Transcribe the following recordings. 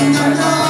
Yeah.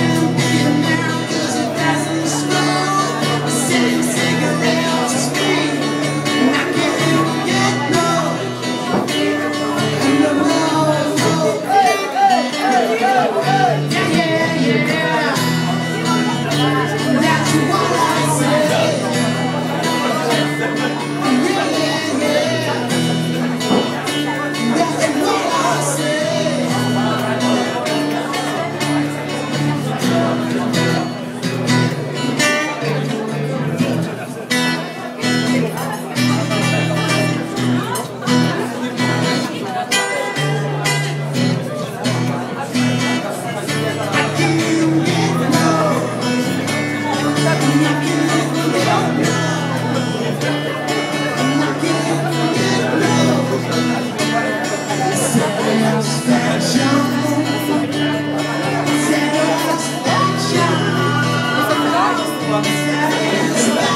Yes,